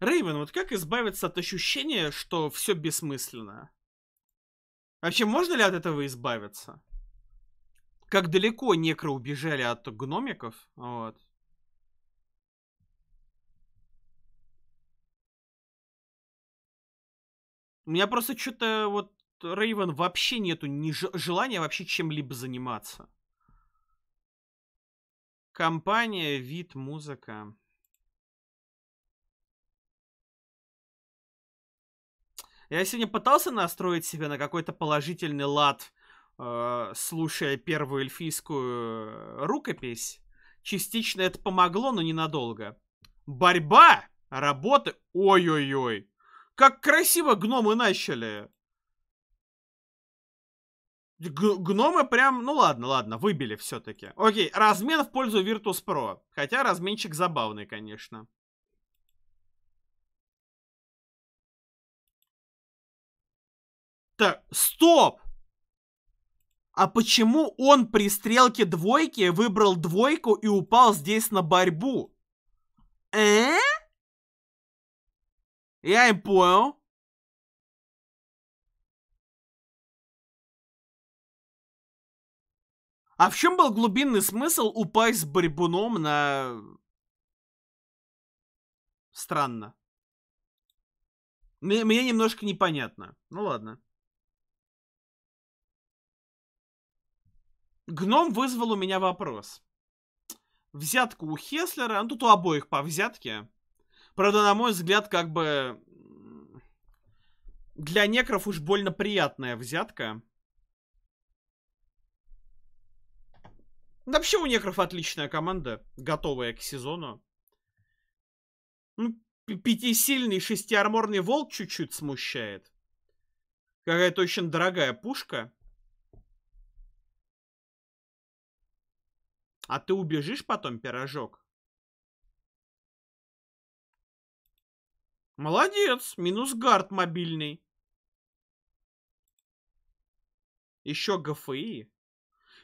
Рейвен, вот как избавиться от ощущения, что все бессмысленно? Вообще, можно ли от этого избавиться? Как далеко некро убежали от гномиков? Вот. У меня просто что-то вот Рейвен вообще нету ни желания вообще чем-либо заниматься. Компания, вид, музыка. Я сегодня пытался настроить себя на какой-то положительный лад, э, слушая первую эльфийскую э, рукопись. Частично это помогло, но ненадолго. Борьба! Работы! Ой-ой-ой! Как красиво гномы начали! Г гномы прям, ну ладно, ладно, выбили все-таки. Окей, размен в пользу Virtus.pro. Хотя разменчик забавный, конечно. Так, стоп! А почему он при стрелке двойки выбрал двойку и упал здесь на борьбу? Э? Я не понял. А в чем был глубинный смысл упасть с барибуном на... Странно. Мне, мне немножко непонятно. Ну ладно. Гном вызвал у меня вопрос. Взятку у Хеслера, ну тут у обоих по взятке. Правда, на мой взгляд, как бы... Для некров уж больно приятная взятка. Вообще у некров отличная команда, готовая к сезону. Ну, пятисильный шестиарморный волк чуть-чуть смущает. Какая-то очень дорогая пушка. А ты убежишь потом, пирожок? Молодец, минус гард мобильный. Еще ГФИ.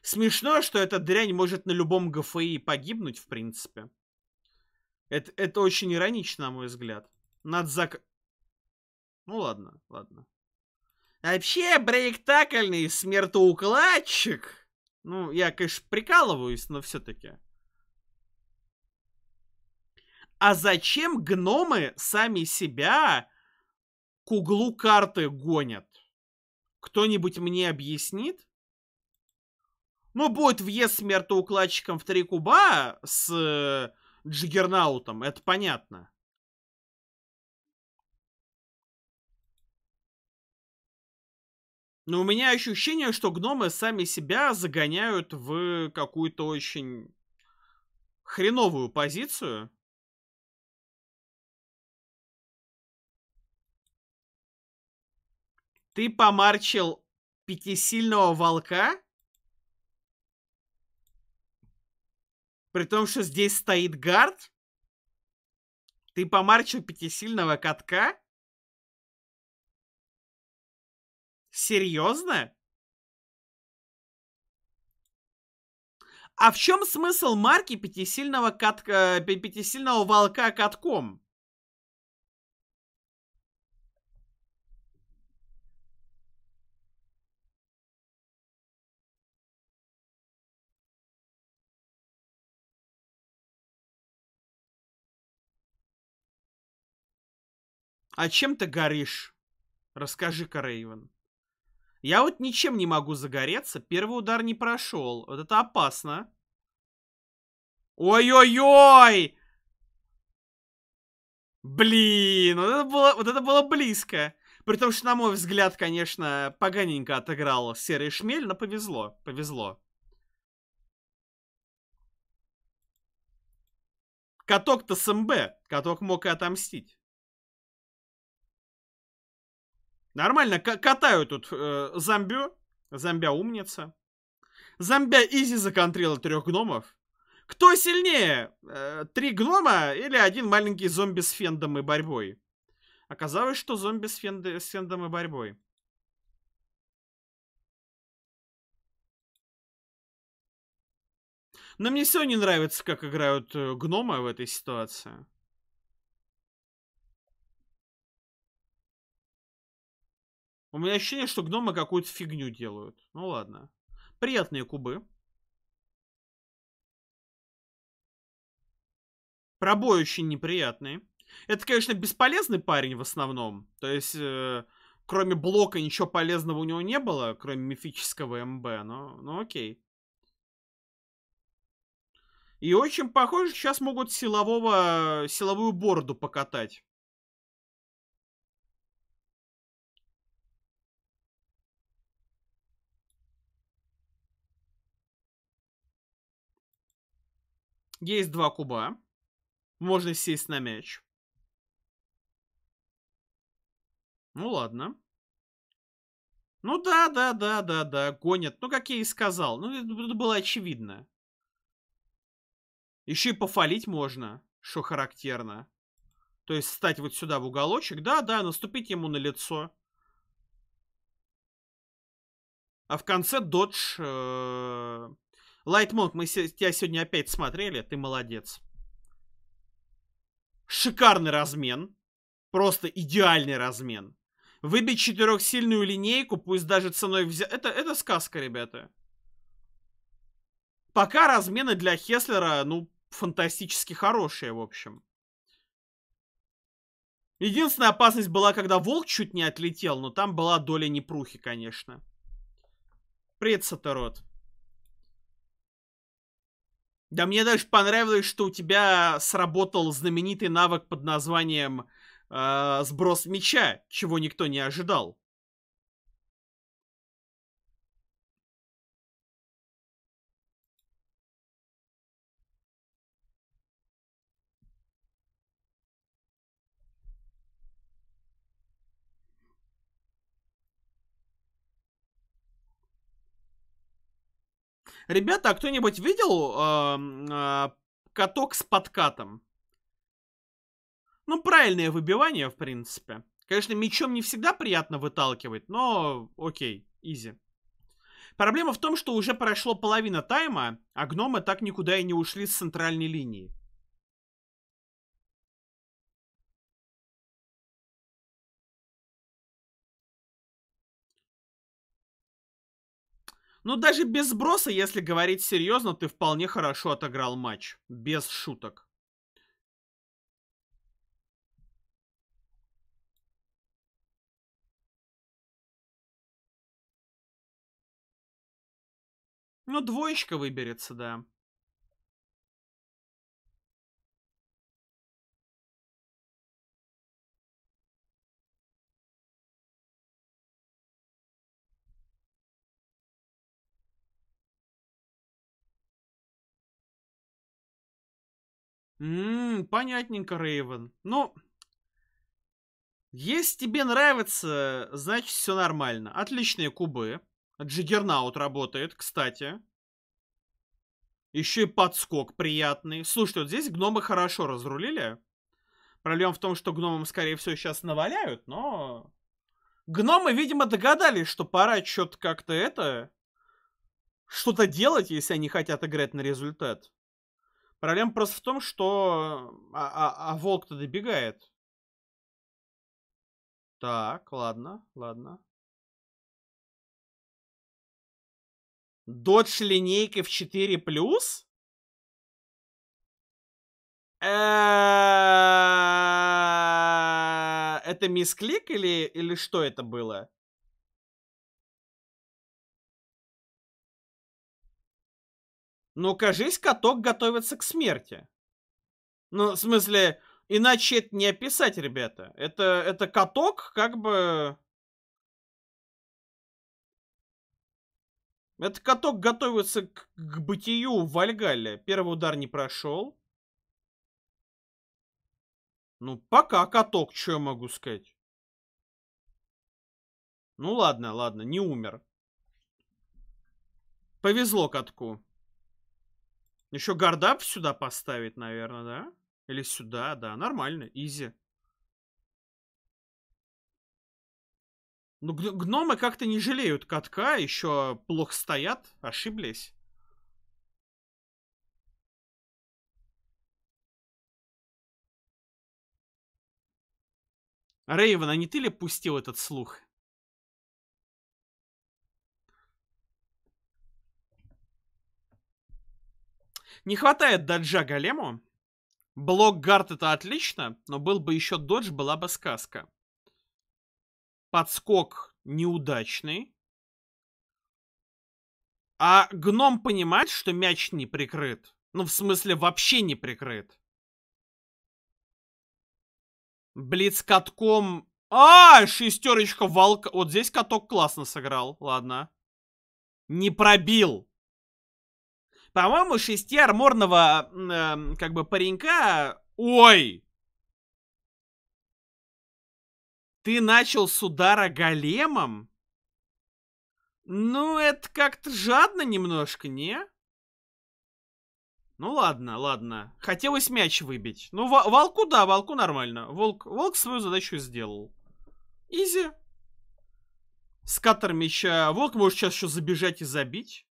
Смешно, что эта дрянь может на любом ГФИ погибнуть, в принципе. Это, это очень иронично, на мой взгляд. Над зак... Ну ладно, ладно. Вообще, брейктакальный смертоукладчик. Ну, я, конечно, прикалываюсь, но все-таки. А зачем гномы сами себя к углу карты гонят? Кто-нибудь мне объяснит? Ну, будет въезд смертоукладчиком в три куба с э, Джиггернаутом, это понятно. Но у меня ощущение, что гномы сами себя загоняют в какую-то очень хреновую позицию. Ты помарчил пятисильного волка? При том, что здесь стоит гард? Ты помарчил пятисильного катка? Серьезно? А в чем смысл марки пятисильного, катка, пятисильного волка катком? А чем ты горишь? Расскажи-ка, Рейвен. Я вот ничем не могу загореться. Первый удар не прошел. Вот это опасно. Ой-ой-ой! Блин, вот это, было, вот это было близко. При том, что, на мой взгляд, конечно, поганенько отыграл серый шмель, но повезло, повезло. Каток-то с МБ. Каток мог и отомстить. Нормально, катаю тут э, зомбю. Зомбя умница. Зомбя изи законтрила трех гномов. Кто сильнее? Э, три гнома или один маленький зомби с фендом и борьбой? Оказалось, что зомби с, фенд... с фендом и борьбой. Но мне все не нравится, как играют э, гномы в этой ситуации. У меня ощущение, что гномы какую-то фигню делают. Ну ладно. Приятные кубы. Пробой очень неприятный. Это, конечно, бесполезный парень в основном. То есть, э, кроме блока ничего полезного у него не было, кроме мифического МБ, но, ну окей. И очень похоже, сейчас могут силового, силовую бороду покатать. Есть два куба. Можно сесть на мяч. Ну ладно. Ну да, да, да, да, да, гонят. Ну, как я и сказал. Ну, это было очевидно. Еще и пофалить можно, что характерно. То есть встать вот сюда в уголочек. Да, да, наступить ему на лицо. А в конце додж... Лайтмонг, мы тебя сегодня опять смотрели. Ты молодец. Шикарный размен. Просто идеальный размен. Выбить четырехсильную линейку, пусть даже ценой взять... Это, это сказка, ребята. Пока размены для Хеслера, ну, фантастически хорошие, в общем. Единственная опасность была, когда волк чуть не отлетел, но там была доля непрухи, конечно. Привет, Саторот. Да мне даже понравилось, что у тебя сработал знаменитый навык под названием э, сброс мяча, чего никто не ожидал. Ребята, а кто-нибудь видел э, э, каток с подкатом? Ну, правильное выбивание, в принципе. Конечно, мечом не всегда приятно выталкивать, но окей, изи. Проблема в том, что уже прошло половина тайма, а гномы так никуда и не ушли с центральной линии. Ну, даже без сброса, если говорить серьезно, ты вполне хорошо отыграл матч. Без шуток. Ну, двоечка выберется, да. Ммм, понятненько, Рейвен. Ну, если тебе нравится, значит все нормально. Отличные кубы. Джиггернаут работает, кстати. Еще и подскок приятный. Слушайте, вот здесь гномы хорошо разрулили. Проблема в том, что гномам, скорее всего, сейчас наваляют, но... Гномы, видимо, догадались, что пора что-то как-то это... Что-то делать, если они хотят играть на результат. Проблема просто в том, что... А, а, а волк-то добегает. Так, ладно, ладно. Додж линейкой в 4 плюс? Э, это мисклик или, или что это было? Ну, кажись, каток готовится к смерти. Ну, в смысле, иначе это не описать, ребята. Это, это каток как бы... Это каток готовится к, к бытию в Вальгалле. Первый удар не прошел. Ну, пока каток, что я могу сказать? Ну ладно, ладно, не умер. Повезло катку. Еще гардап сюда поставить, наверное, да? Или сюда, да, нормально, изи. Ну, гномы как-то не жалеют катка, еще плохо стоят, ошиблись. Рейвен, а не ты ли пустил этот слух? Не хватает доджа голему. Блок гард это отлично, но был бы еще додж, была бы сказка. Подскок неудачный. А гном понимает, что мяч не прикрыт. Ну, в смысле, вообще не прикрыт. Блиц катком... А, шестерочка волка. Вот здесь каток классно сыграл. Ладно. Не пробил. По-моему, шести арморного, э, как бы, паренька... Ой! Ты начал с удара големом? Ну, это как-то жадно немножко, не? Ну ладно, ладно. Хотелось мяч выбить. Ну, волку, да, волку нормально. Волк, волк свою задачу сделал. Изи. Скаттер мяча. Волк может сейчас еще забежать и забить.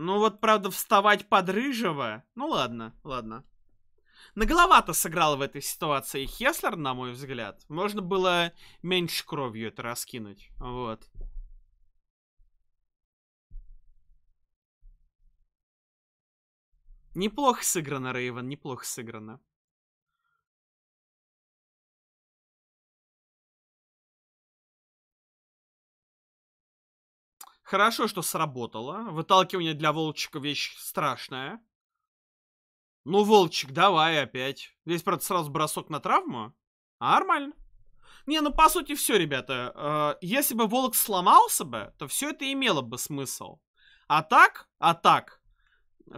Ну вот, правда, вставать под рыжего. Ну ладно, ладно. Наголовато сыграл в этой ситуации Хеслер, на мой взгляд. Можно было меньше кровью это раскинуть. Вот. Неплохо сыграно, Рейвен, неплохо сыграно. Хорошо, что сработало. Выталкивание для волчика вещь страшная. Ну, волчик, давай опять. Здесь, правда, сразу бросок на травму. А, нормально. Не, ну, по сути, все, ребята. Э, если бы волк сломался бы, то все это имело бы смысл. А так, а так,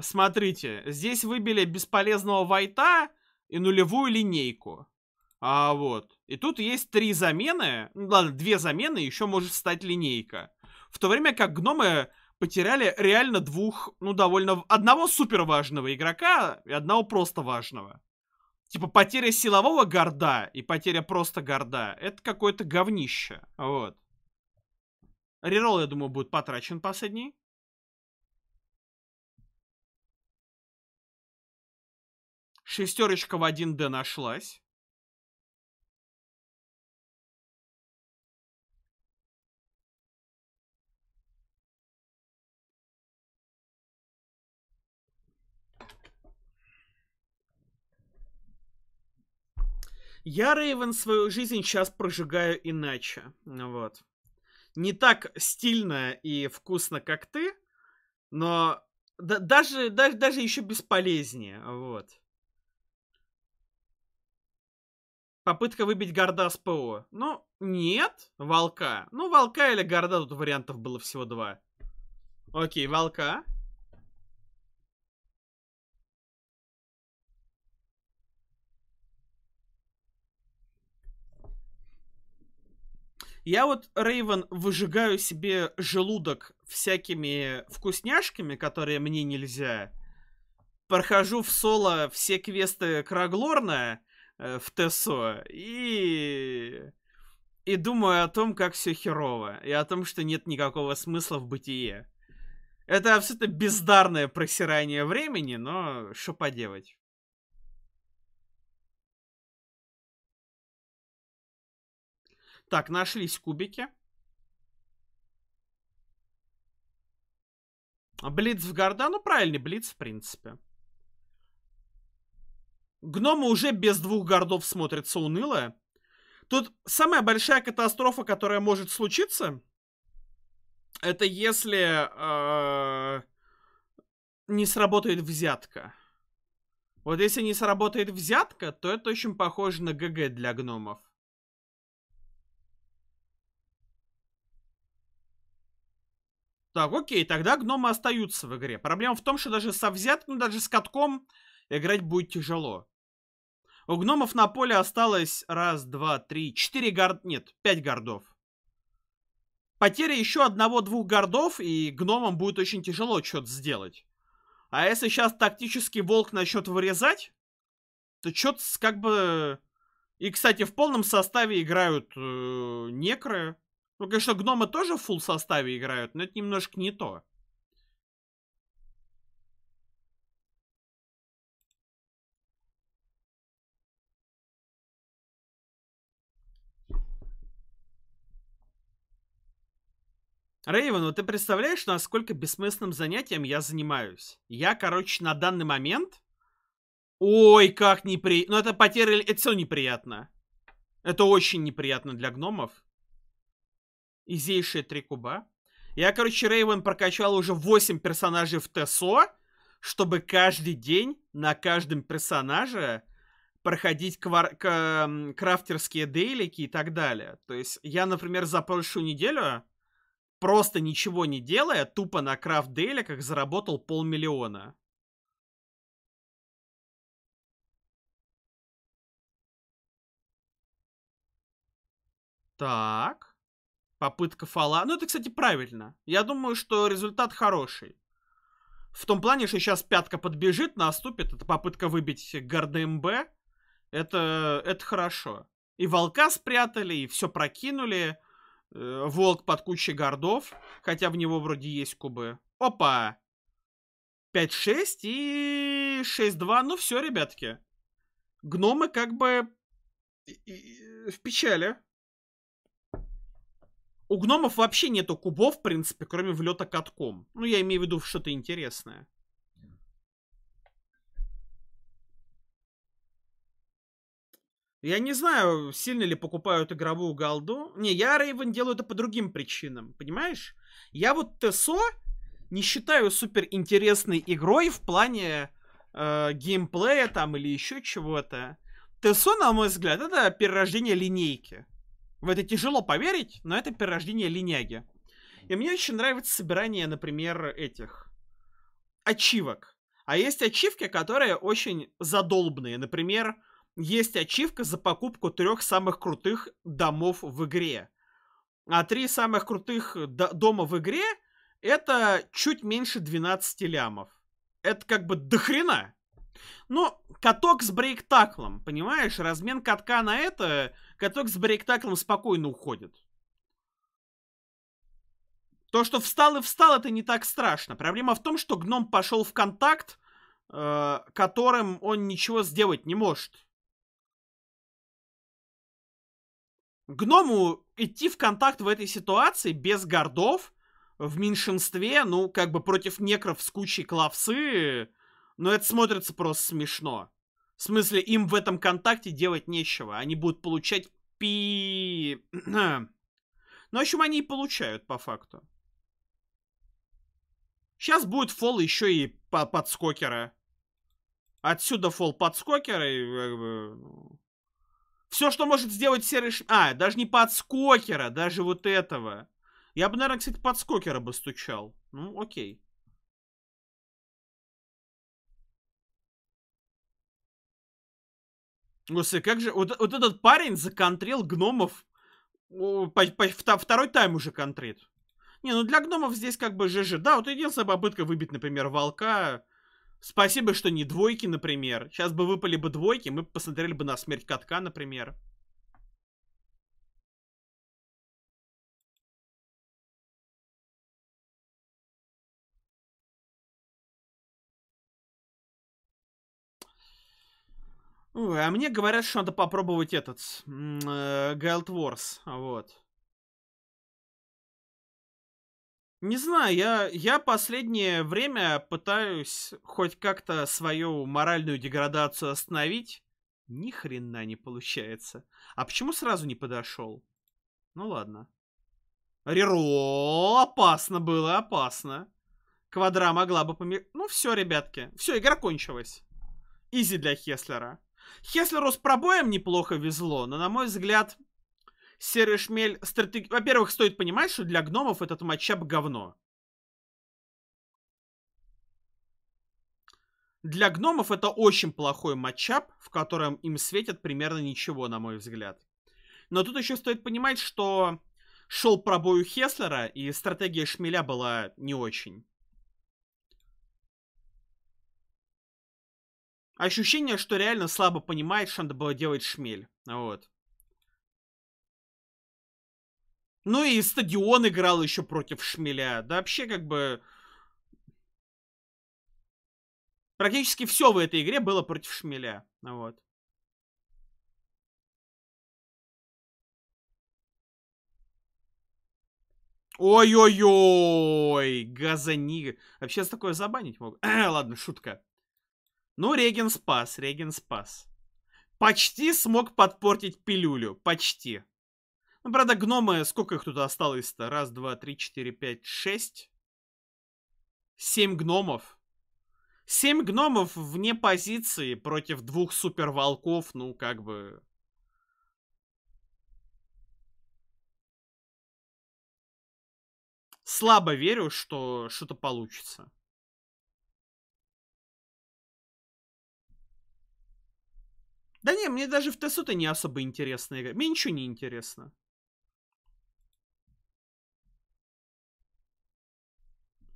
Смотрите, здесь выбили бесполезного вайта и нулевую линейку. А вот. И тут есть три замены. Ну ладно, две замены, еще может стать линейка. В то время как гномы потеряли реально двух, ну, довольно... Одного супер важного игрока и одного просто важного. Типа, потеря силового гарда и потеря просто гарда. Это какое-то говнище. Вот. Рерол, я думаю, будет потрачен последний. Шестерочка в 1D нашлась. Я, Рейвен, свою жизнь сейчас прожигаю иначе. Вот. Не так стильно и вкусно, как ты, но да, даже, даже, даже еще бесполезнее. Вот. Попытка выбить Горда с ПО. Ну, нет. Волка. Ну, Волка или Горда, тут вариантов было всего два. Окей, Волка. Я вот, Рейвен, выжигаю себе желудок всякими вкусняшками, которые мне нельзя. Прохожу в соло все квесты Краглорна, Э, в ТСО и... И думаю о том, как все херово, и о том, что нет никакого смысла в бытие. Это абсолютно бездарное просирание времени, но что поделать. Так, нашлись кубики. Блиц в Горда, ну правильный Блиц, в принципе. Гномы уже без двух гордов смотрятся уныло. Тут самая большая катастрофа, которая может случиться, это если э, не сработает взятка. Вот если не сработает взятка, то это очень похоже на ГГ для гномов. Так, окей, тогда гномы остаются в игре. Проблема в том, что даже со взятком, даже с катком играть будет тяжело. У гномов на поле осталось раз, два, три, четыре гард... Нет, пять гардов. Потеря еще одного-двух гардов, и гномам будет очень тяжело что-то сделать. А если сейчас тактический волк начнет вырезать, то что-то как бы... И, кстати, в полном составе играют э, некры. Ну, конечно, гномы тоже в фул составе играют, но это немножко не то. Рейвен, вот ты представляешь, насколько бессмысленным занятием я занимаюсь? Я, короче, на данный момент... Ой, как неприятно. Ну, это потеря... Это все неприятно. Это очень неприятно для гномов. Изейшие три куба. Я, короче, Рейвен прокачал уже 8 персонажей в ТСО, чтобы каждый день на каждом персонаже проходить квар- к- крафтерские дейлики и так далее. То есть я, например, за прошлую неделю просто ничего не делая, тупо на крафт дейликах заработал полмиллиона. Так. Попытка фала. Ну, это, кстати, правильно. Я думаю, что результат хороший. В том плане, что сейчас пятка подбежит, наступит. Это попытка выбить гарда МБ. Это, это хорошо. И волка спрятали, и все прокинули. Э, волк под кучей гордов. Хотя в него вроде есть кубы. Опа! 5-6 и 6-2. Ну все, ребятки. Гномы как бы в печали. У гномов вообще нету кубов, в принципе, кроме влета катком. Ну, я имею в виду что-то интересное. Я не знаю, сильно ли покупают игровую голду. Не, я Рейвен делаю это по другим причинам, понимаешь? Я вот ТСО не считаю супер интересной игрой в плане э, геймплея там или еще чего-то. ТСО, на мой взгляд, это перерождение линейки. В это тяжело поверить, но это перерождение линяги. И мне очень нравится собирание, например, этих ачивок. А есть ачивки, которые очень задолбные. Например, есть ачивка за покупку трех самых крутых домов в игре. А три самых крутых дома в игре это чуть меньше 12 лямов. Это как бы дохрена. Ну, каток с брейктаклом, понимаешь? Размен катка на это, каток с брейктаклом спокойно уходит. То, что встал и встал, это не так страшно. Проблема в том, что гном пошел в контакт, э, которым он ничего сделать не может. Гному идти в контакт в этой ситуации без гордов, в меньшинстве, ну, как бы против некров с кучей клавсы, но это смотрится просто смешно. В смысле, им в этом контакте делать нечего. Они будут получать пи... ну, в общем, они и получают, по факту. Сейчас будет фол еще и по подскокера. Отсюда фол подскокера и... Ну, Все, что может сделать серый... А, даже не подскокера, даже вот этого. Я бы, наверное, кстати, подскокера бы стучал. Ну, окей. Господи, как же... Вот, вот этот парень законтрил гномов. По, по, второй тайм уже контрит. Не, ну для гномов здесь как бы ЖЖ. Да, вот единственная попытка выбить, например, волка. Спасибо, что не двойки, например. Сейчас бы выпали бы двойки, мы посмотрели бы на смерть катка, например. Ой, а мне говорят, что надо попробовать этот э, Guild Wars, вот. Не знаю, я, я последнее время пытаюсь хоть как-то свою моральную деградацию остановить. Ни хрена не получается. А почему сразу не подошел? Ну ладно. Рерол, опасно было, опасно. Квадра могла бы помер... Ну все, ребятки. Все, игра кончилась. Изи для Хеслера. Хеслеру с пробоем неплохо везло, но, на мой взгляд, серый шмель... Стратег... Во-первых, стоит понимать, что для гномов этот матчап говно. Для гномов это очень плохой матчап, в котором им светит примерно ничего, на мой взгляд. Но тут еще стоит понимать, что шел пробой у Хеслера, и стратегия шмеля была не очень. Ощущение, что реально слабо понимает, что надо было делать шмель. Вот. Ну и стадион играл еще против шмеля. Да вообще как бы... Практически все в этой игре было против шмеля. Вот. Ой-ой-ой, газани. Вообще с такое забанить могу. Ладно, шутка. Ну, Реген спас, Реген спас. Почти смог подпортить пилюлю, почти. Ну, правда, гномы, сколько их тут осталось-то? Раз, два, три, четыре, пять, шесть. Семь гномов. Семь гномов вне позиции против двух супер волков, ну, как бы... Слабо верю, что что-то получится. Да не, мне даже в ТСУ-то не особо интересно играть. Мне ничего не интересно.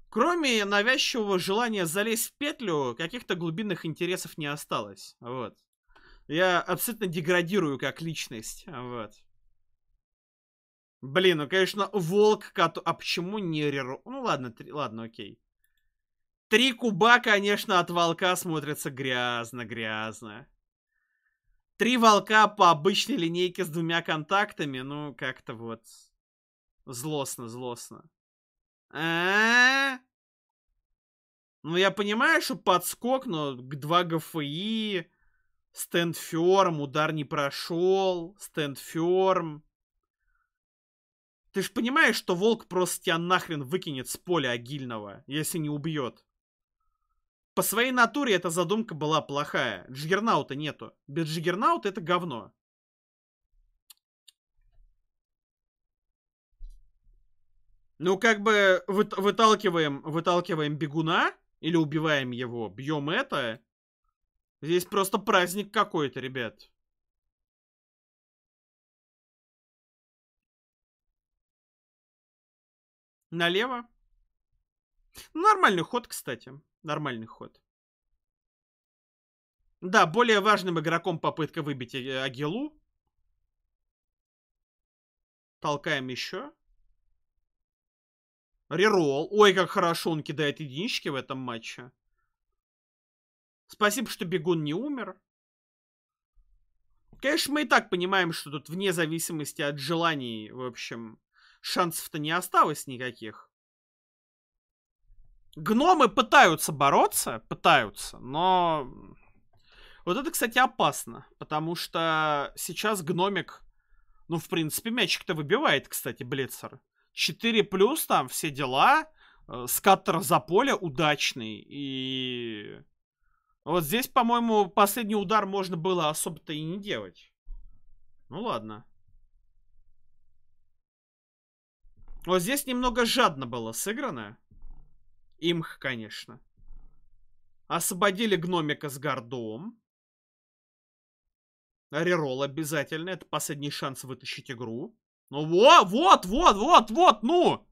Кроме навязчивого желания залезть в петлю, каких-то глубинных интересов не осталось. Вот. Я абсолютно деградирую как личность. Вот. Блин, ну, конечно, волк, коту... А почему не Реру? Ну, ладно, три... ладно, окей. Три куба, конечно, от волка смотрятся грязно-грязно. Три волка по обычной линейке с двумя контактами, ну, как-то вот... Злостно-злостно. А, Ну, я понимаю, что подскок, но к 2 ГФИ, стенд ферм, удар не прошел, стенд. Ты ж понимаешь, что волк просто тебя нахрен выкинет с поля агильного, если не убьет. По своей натуре эта задумка была плохая. Джиггернаута нету. Без Джиггернаута это говно. Ну, как бы вы, выталкиваем, выталкиваем бегуна или убиваем его, бьем это. Здесь просто праздник какой-то, ребят. Налево. Нормальный ход, кстати. Нормальный ход. Да, более важным игроком попытка выбить э, Агилу. Толкаем еще. Рерол. Ой, как хорошо он кидает единички в этом матче. Спасибо, что бегун не умер. Конечно, мы и так понимаем, что тут вне зависимости от желаний, в общем, шансов-то не осталось никаких. Гномы пытаются бороться, пытаются, но... Вот это, кстати, опасно, потому что сейчас гномик, ну, в принципе, мячик-то выбивает, кстати, Блицер. 4 плюс там, все дела, э, скаттер за поле удачный, и... Вот здесь, по-моему, последний удар можно было особо-то и не делать. Ну ладно. Вот здесь немного жадно было сыграно. Имх, конечно. Освободили гномика с гордом. Рерол обязательно. Это последний шанс вытащить игру. Ну вот, вот, вот, вот, вот, ну!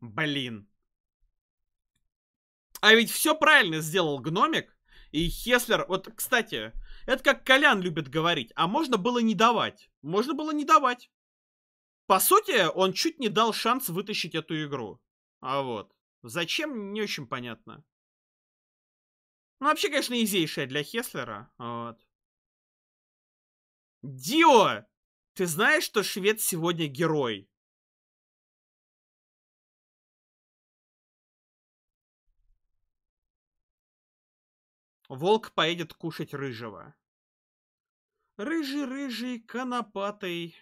Блин. А ведь все правильно сделал гномик. И Хеслер, вот, кстати, это как Колян любит говорить. А можно было не давать. Можно было не давать. По сути, он чуть не дал шанс вытащить эту игру. А вот. Зачем, не очень понятно. Ну, вообще, конечно, изейшая для Хеслера. Вот. Дио! Ты знаешь, что швед сегодня герой? Волк поедет кушать рыжего. Рыжий-рыжий, конопатый.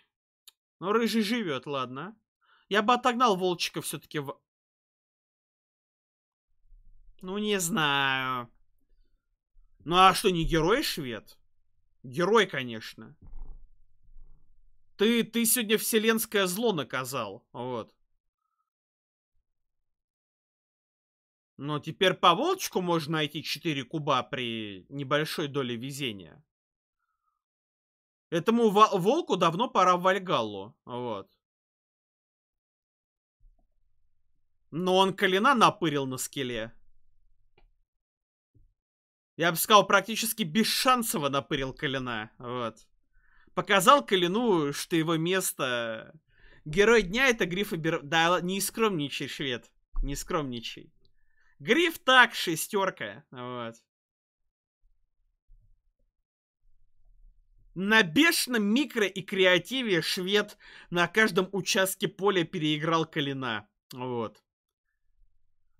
Ну, рыжий живет, ладно. Я бы отогнал волчика все-таки в ну, не знаю. Ну, а что, не герой швед? Герой, конечно. Ты, ты сегодня вселенское зло наказал. Вот. Но теперь по волчку можно найти 4 куба при небольшой доле везения. Этому волку давно пора в Вальгаллу. Вот. Но он колена напырил на скеле. Я бы сказал, практически бесшансово напырил Калина. Вот. Показал Калину, что его место... Герой дня это Гриф и Бер... Да, не скромничай, швед. Не скромничай. Гриф так, шестерка. Вот. На бешеном микро и креативе швед на каждом участке поля переиграл Калина. Вот.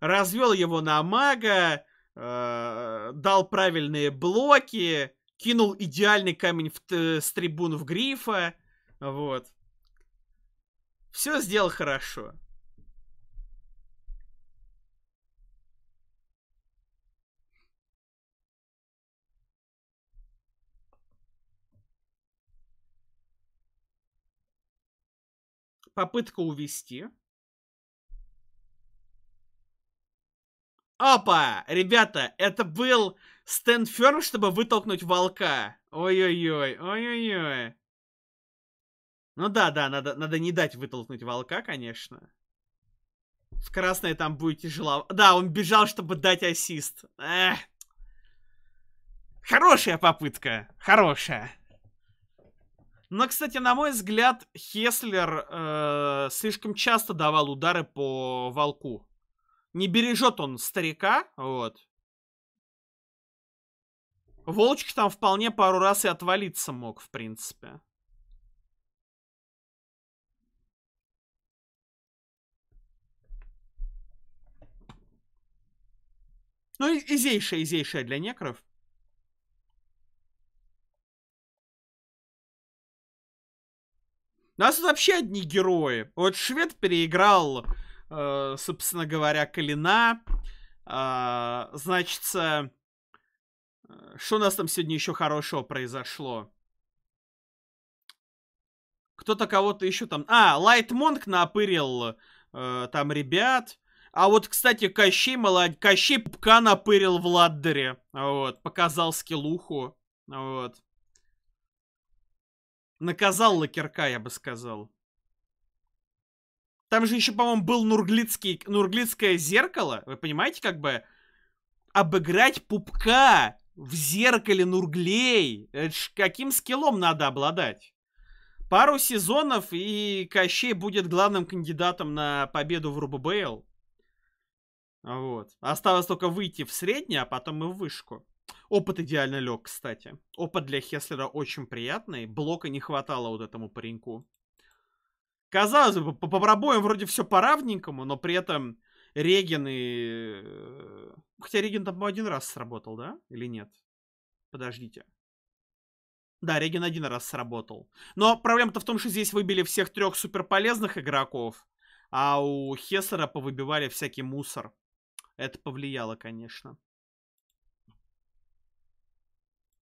Развел его на мага, э, дал правильные блоки, кинул идеальный камень в, э, с трибун в грифа. Вот. Все сделал хорошо. Попытка увести. Опа! Ребята, это был стенд ферм, чтобы вытолкнуть волка. Ой-ой-ой, ой-ой-ой. Ну да, да, надо, надо не дать вытолкнуть волка, конечно. В красной там будет тяжело. Да, он бежал, чтобы дать ассист. Эх. Хорошая попытка. Хорошая. Но, кстати, на мой взгляд, Хеслер э, слишком часто давал удары по волку. Не бережет он старика, вот. Волчик там вполне пару раз и отвалиться мог, в принципе. Ну, изейшая, изейшая для некров. У нас вообще одни герои. Вот швед переиграл, э, собственно говоря, Калина. Э, значится, что у нас там сегодня еще хорошего произошло? Кто-то кого-то еще там... А, Лайт Монк напырил э, там ребят. А вот, кстати, Кощей, молод... Кощей пупка напырил в ладдере. Вот, показал скиллуху. Вот. Наказал лакерка, я бы сказал. Там же еще, по-моему, был Нурглицкий, Нурглицкое зеркало. Вы понимаете, как бы обыграть пупка в зеркале Нурглей. Это ж каким скиллом надо обладать? Пару сезонов, и Кощей будет главным кандидатом на победу в Рубабейл. Вот. Осталось только выйти в среднее, а потом и в вышку. Опыт идеально лег, кстати. Опыт для Хеслера очень приятный. Блока не хватало вот этому пареньку. Казалось бы, по пробоям вроде все по-равненькому, но при этом Реген и... Э, хотя Реген там один раз сработал, да? Или нет? Подождите. Да, Реген один раз сработал. Но проблема-то в том, что здесь выбили всех трех суперполезных игроков, а у Хессера повыбивали всякий мусор. Это повлияло, конечно.